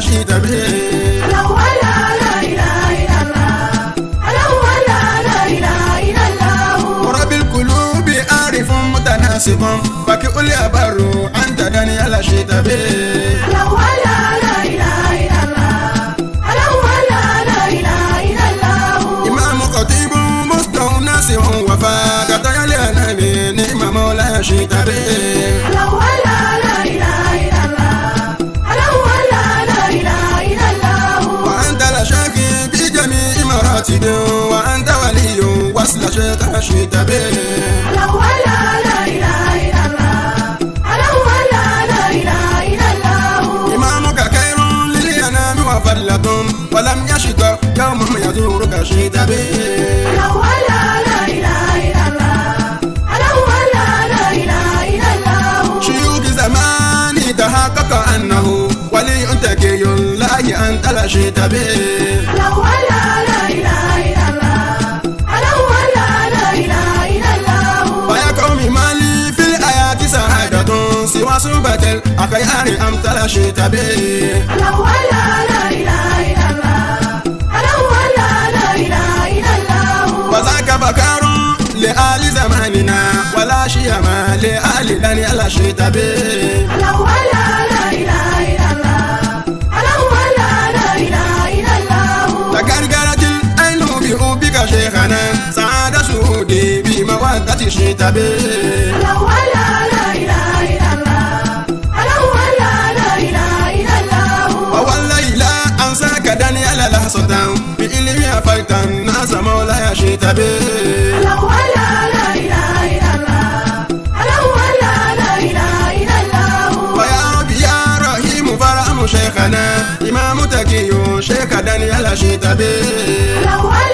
شئت به الأول لا إله إلا الله الأول لا إله إلا الله ورب القلوب عارف متناسب فكل أبر أنت داني شئت به الأول لا إله إلا الله الأول لا إله إلا الله إمام خطيب مستونس وفاق يلي أنامي نعم مولاي شئت به مراتب وأنت ولي وصل شئت به. الأول لا إله إلا الله. الأول لا إله إلا الله. إمامك خير للأنام وفلة ولم يشك يوم يزورك شئت به. الأول لا إله إلا الله. الأول لا إله إلا الله. شيوخ زماني تحقق أنه ولي تكي الله أنت لا شئت به لا الأول لا إله إلا الله وذاك بكار لآل زماننا ولا شيما لآل دنيا لا شئت به الأول لا إله الله الأول لا إله إلا الله تكركرت العين بحبك شيخنا سعودي بمودة شئت به الأول لا دنيا لا لحظة بإلمي أفلت الناس مولاي شئت به الأول لا إله إلا الله الأول لا إله إلا الله ويا رب يا رحيم فرحم شيخنا إمام تكي شيخ دنيا لا شئت به الأول